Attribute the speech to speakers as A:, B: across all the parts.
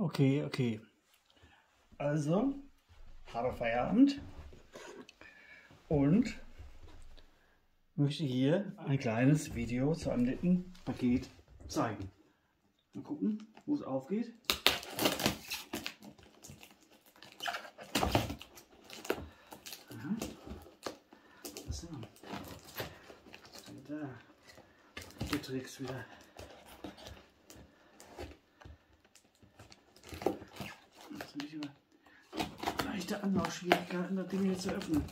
A: Okay, okay. Also, habe Feierabend und möchte hier ein kleines Video zu einem netten Paket zeigen. Mal gucken, wo es aufgeht. So. Da. Die Tricks wieder. Jetzt habe ich immer leichte Anlaufschwierigkeiten, das Ding hier zu öffnen.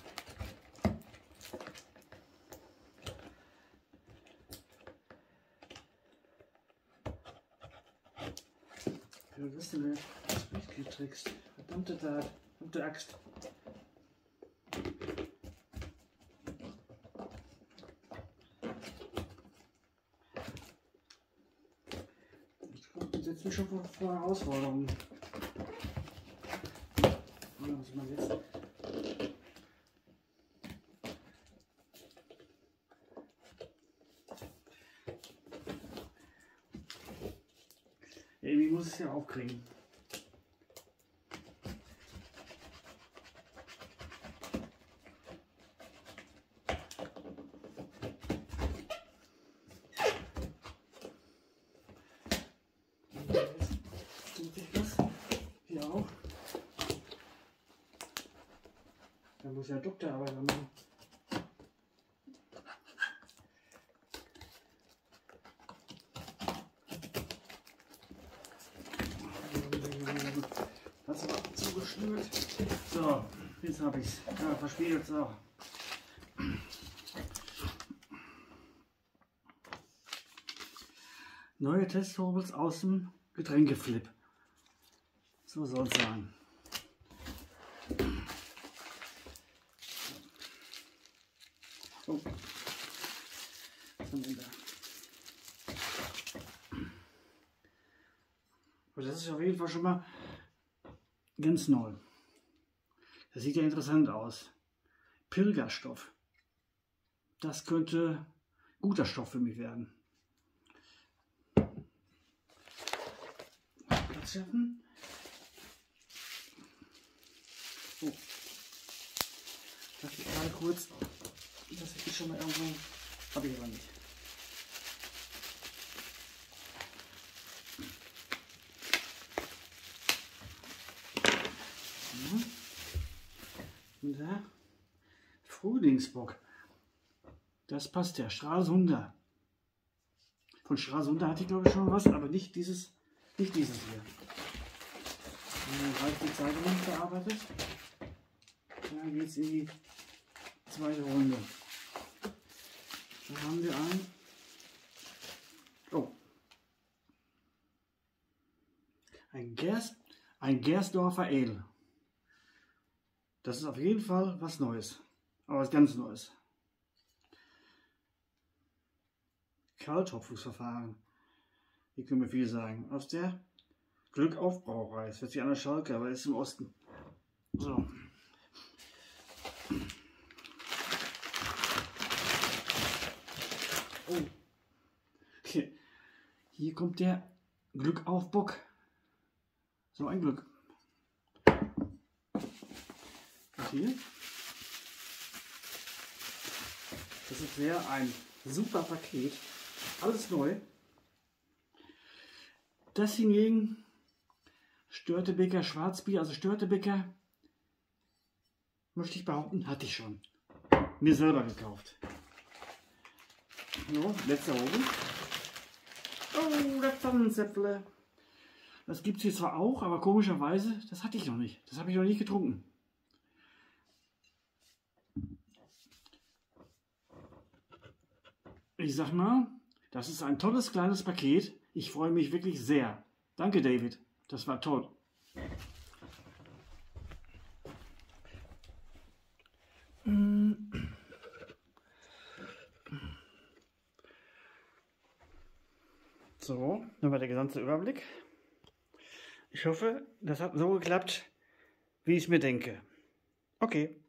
A: Was ist denn das? Speedkey-Tricks. Verdammte Tat. Verdammte Axt. Das setzt mich schon vor Herausforderungen. Ja, muss man jetzt. Ja, irgendwie muss es ja aufkriegen. Hier auch. Da ja Doktorarbeit machen. Das zugeschnürt. So, jetzt habe ich es. Ja, verspiegelt es auch. Neue Testhobels aus dem Getränkeflip. So soll es sein. Oh. Aber das ist auf jeden Fall schon mal ganz neu. Das sieht ja interessant aus. Pilgerstoff. Das könnte guter Stoff für mich werden. Platz schaffen. Oh. Das geht gerade kurz. Das hätte ich schon mal irgendwo. Habe ich aber nicht. Ja. Und da. Frühlingsbock. Das passt ja. Stralsunder. Von Stralsunder hatte ich glaube ich schon was, aber nicht dieses, nicht dieses hier. Dann habe ich die Zeitung bearbeitet. Da geht es in die zweite Runde. Da haben wir ein. Oh. Ein, Gers, ein Gersdorfer Edel. Das ist auf jeden Fall was Neues. Aber was ganz Neues. Kaltopfungsverfahren. Hier können wir viel sagen. Aus der Glückaufbrauerei. Wird sich an der Schalke, aber ist im Osten. So. Oh. Okay. Hier kommt der Glückaufbock. So ein Glück. Hier. Das ist sehr ein super Paket. Alles neu. Das hingegen Störtebeker Schwarzbier, also Störtebeker, möchte ich behaupten, hatte ich schon. Mir selber gekauft. So, letzter Oben. Oh, das Tannenzäpfle. Das gibt es hier zwar auch, aber komischerweise, das hatte ich noch nicht. Das habe ich noch nicht getrunken. Ich sag mal, das ist ein tolles kleines Paket. Ich freue mich wirklich sehr. Danke, David. Das war toll. So, nun war der gesamte Überblick. Ich hoffe, das hat so geklappt, wie ich mir denke. Okay.